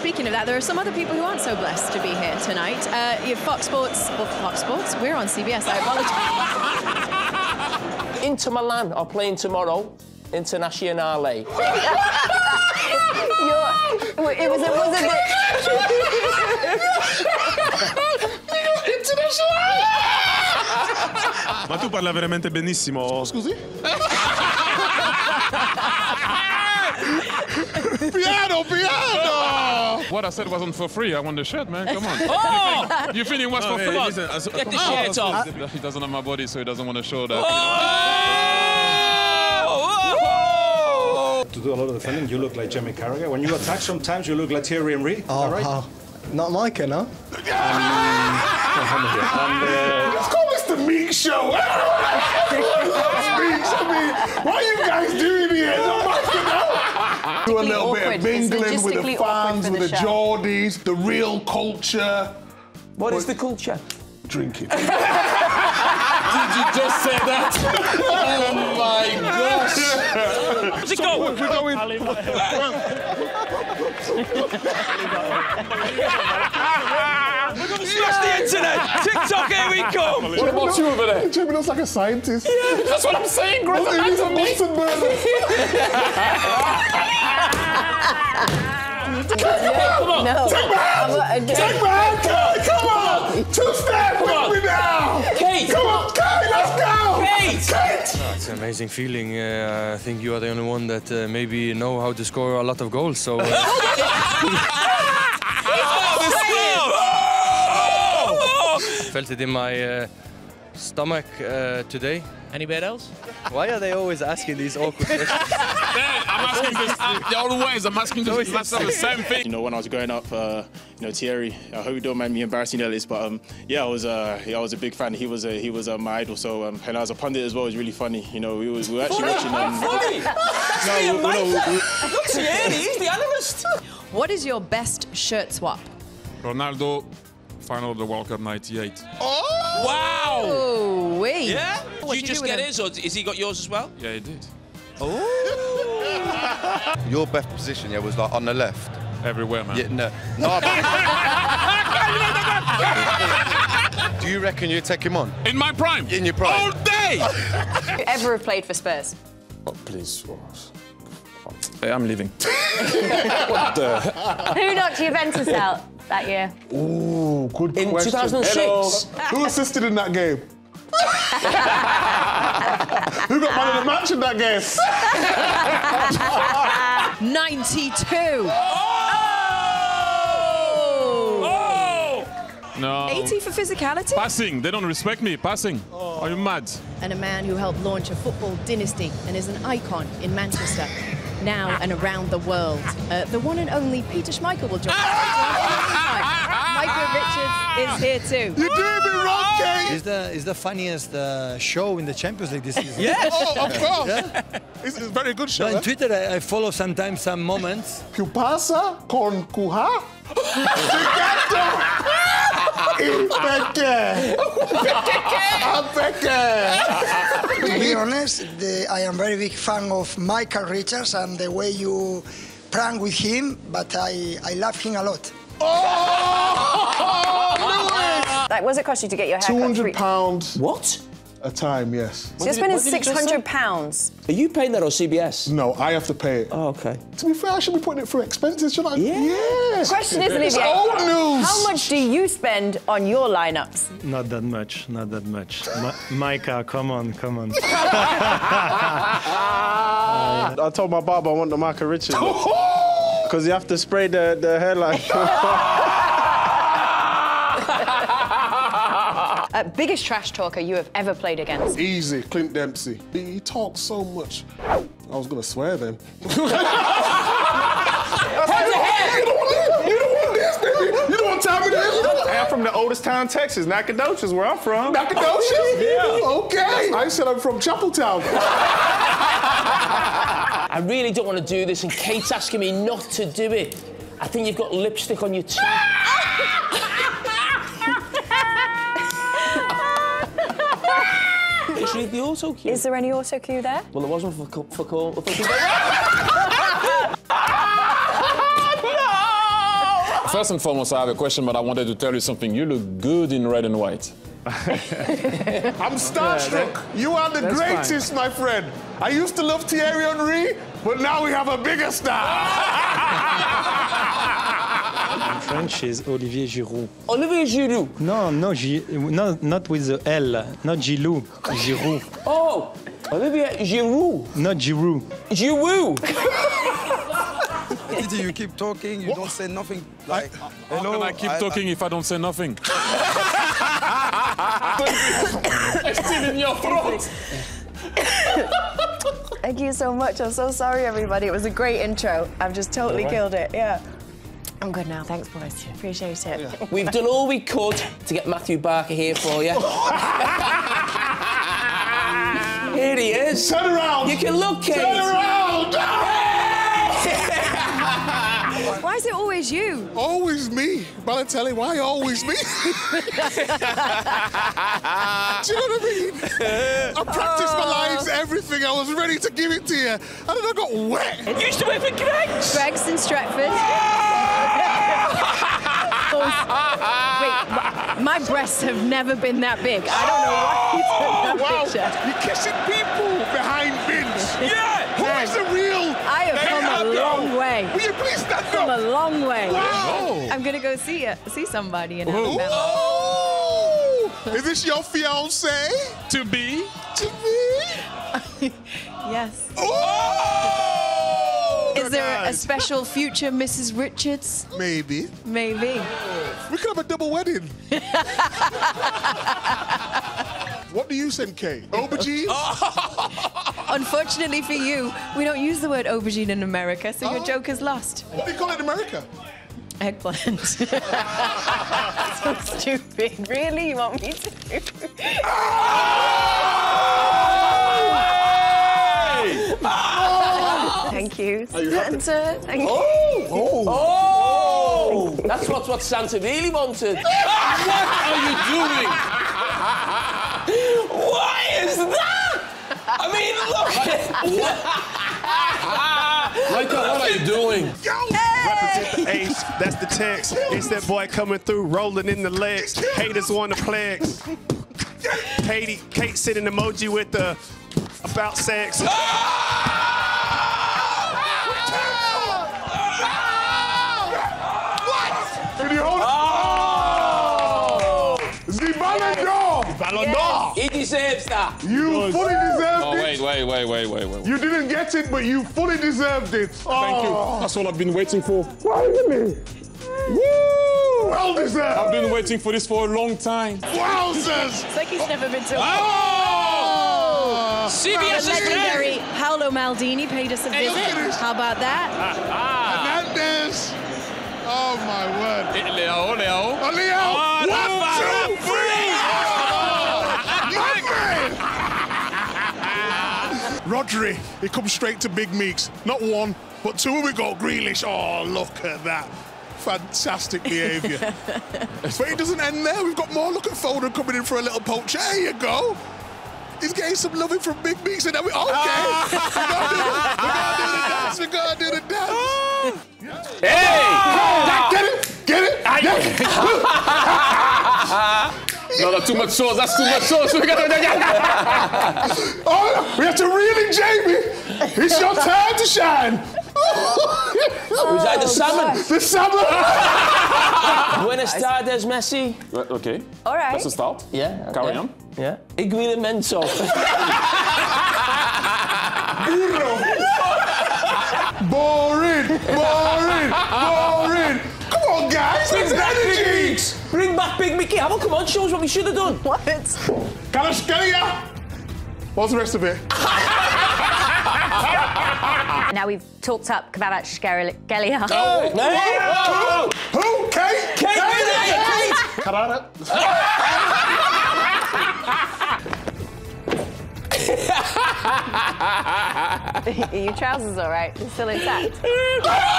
Speaking of that, there are some other people who aren't so blessed to be here tonight. Uh, you have Fox Sports, well, Fox Sports, we're on CBS, I apologise. Inter Milan are playing tomorrow. Internazionale. You're, it was, it wasn't it. Ma tu parla veramente benissimo. Scusi? piano, piano! What I said wasn't for free. I want the shirt, man. Come on. Oh! You think it was Oh, for hey, free? listen, Get the shirt off. He doesn't have my body, so he doesn't want to show that. To do a lot of defending, you look like Jamie Carragher. When you attack, sometimes you look like Thierry Henry. Oh, All right? oh. Not my ken, huh? And, uh, Let's call this the Meek Show. Meeks, I mean, what are you guys doing here? A little bit of mingling with the fans, for with the the show. Geordies, the real culture. What is the culture? Drinking. Did you just say that? oh my gosh! Where's it go? Smash the internet! TikTok, here we come! What about you over there? Jamie looks like a scientist. That's what I'm saying, Greg. Well, he's a Bunsen burner. Come on! No. Take my hand! Take my hand, Kate! Come on! Two step with me now! Kate! Come on, Kate, let's go! Kate! Kate! It's an amazing feeling. Uh, I think you are the only one that uh, maybe know how to score a lot of goals. So uh, felt it in my uh, stomach uh, today. Anybody else? Why are they always asking these awkward questions? I'm asking this the other ways. I'm asking this, myself the same thing. You know, when I was growing up, uh, you know, Thierry. I hope you don't mind me embarrassing you, Ellis, but um, yeah, I was, uh, yeah, I was a big fan. He was, a, he was uh, my idol. So, um, and I was a pundit as well. It was really funny. You know, we were, we were actually watching. Um, Funny! That's No, me and we- we- Look, Thierry, he's the analyst. What is your best shirt swap? Ronaldo, final of the World Cup 98. Wow! Oh, wait. Yeah? What'd Did you you just get him? his, or has he got yours as well? Yeah, he did. Oh! Your best position, yeah, was like on the left. Everywhere, man. Yeah, no. no but- Do you reckon you'd take him on? In my prime. In your prime? All day! You ever have played for Spurs? oh, please. Hey, I'm leaving. Who knocked Juventus out that year? Ooh, good In question. 2006. Who assisted in that game? Who got man of the match in that game? 92. Oh! oh! oh! No. 80 for physicality? Passing. They don't respect me. Passing. Oh. Are you mad? and a man who helped launch a football dynasty and is an icon in Manchester, now and around the world. Uh, the one and only Peter Schmeichel will join us. Micah Richards is here too. You're doing me wrong, Kate! Is the is the funniest uh, show in the Champions League this season? Yes! Oh, of course. It's, it's a very good show. No, eh? on Twitter, I, I follow sometimes some moments. ¿Qué pasa con Cuja? Impecable! Impecable! To be honest, the, I am very big fan of Micah Richards and the way you prank with him, but I, I love him a lot. Oh! Like, what does it cost you to get your hair Two cut? hundred Three- pounds What? A time, yes. So you're spending six hundred pounds. Are you paying that on CBS? No, I have to pay it. Oh, okay. To be fair, I should be putting it through expenses, should I? Yeah. Yes. Question is, It's Olivier, old news. how much do you spend on your lineups? Not that much, not that much. Ma- Micah, come on, come on. I told my barber I want the Micah Richards because you have to spray the, the hairline. Uh, biggest trash talker you have ever played against? Easy, Clint Dempsey. He, he talks so much. I was gonna swear then. you don't want this, baby. You don't want time it is. I'm from the oldest town, Texas, Nacogdoches, where I'm from. Nacogdoches? Yeah. Okay. I said I'm from Chapeltown. I really don't want to do this, and Kate's asking me not to do it. I think you've got lipstick on your teeth. Just the auto cue. Is there any auto cue there? Well, there wasn't for co- for call. For. First and foremost, I have a question, but I wanted to tell you something. You look good in red and white. I'm starstruck. you are the that's greatest, my friend. I used to love Thierry Henry, but now we have a bigger star. In French is Olivier Giroud. Olivier Giroud. No, no, Gi- no, not with the L, not Giroud, Giroud, Oh, Olivier Giroud. not Giroud. Giroud. Peter, you keep talking, you don't say nothing. Like, How hello. can I keep talking if I don't say nothing? It's still in your throat. Thank you so much. I'm so sorry, everybody. It was a great intro. I've just totally killed it. Yeah. I'm good now. Thanks, boys. Appreciate it. We've done all we could to get Matthew Barker here for you. here he is. Turn around. You can look, Kate. Turn around. Is it always you? Always me. Balotelli, why always me? Do you know what I mean? I practiced my lines, oh. everything. I was ready to give it to you. And then I got wet. You used to work for Greggs. Greg's in Stratford. Wait, my breasts have never been that big. I don't know why you took that oh, wow. picture. You're kissing people behind bins. Yeah! Who is the real? I a long way. Will you please stand Come a long way. Wow. I'm gonna go see uh, see somebody in Alabama. Ooh. Is this your fiance? To be? To be. Yes. Oh! Is there a special future Mrs. Richards? Maybe. Maybe. We could have a double wedding. what do you send, Kay? Aubergine? Unfortunately for you, we don't use the word aubergine in America, so your Oh. joke is lost. What do you call it in America? Eggplant. so stupid. Really? You want me to? Thank you. Santa. Thank you. Oh! oh! Oh! That's what, what Santa really wanted. what are you doing? What is that? I mean, look. at Micah, uh, what are you doing? Represent the ace, that's the text. It's that boy coming through, rolling in the legs. Haters want to flex. Katie, Kate sending emoji with the about sex. Ah! Can you hold it? Oh! The Ballon d'Or! Ballon d'Or. He deserves that. You fully deserved Oh, it. wait, wait, wait, wait, wait, wait. You didn't get it, but you fully deserved it. Thank you. Ah. That's all I've been waiting for. Why me? Woo! Well deserved. I've been waiting for this for a long time. Wowzers! It's like he's never been to. Oh! oh! The CBS is legendary Paolo Maldini paid us a Hey, visit. at. How about that? Hernandez. Oh my word. Eh, Leo, Leo. Oh, Leo. Oh, One, Rafa, two, Rafa. three. Rodri, he comes straight to Big Meeks. Not one, but two. We got Grealish. Oh, look at that. Fantastic behaviour. but it doesn't end there. We've got more. Look at Foden coming in for a little poach. There you go. He's getting some loving from Big Meeks. And then we, okay. Ah. we gotta do the dance. We gotta do the dance. Hey! Get it? Get it? Get it? No, that's too much sauce. That's too much sauce. We gotta. Oh, we have to reel in Jamie. It's your time to shine. Was that oh, the salmon? The salmon. Buenas tardes, Messi. Uh, okay. All right. That's a start. Yeah. Carry on. Yeah. Iguilamento. Boring. Boring. Boring. Big Mickey. Come on, come on, show us what we should have done. What? Kalashkelia. What's the rest of it? Now we've talked up Kvaratskhelia. Oh, hey! Who? Who? Kate? Kate, Kate, Kate. Carrara. Your trousers all right? They're still intact. Oh!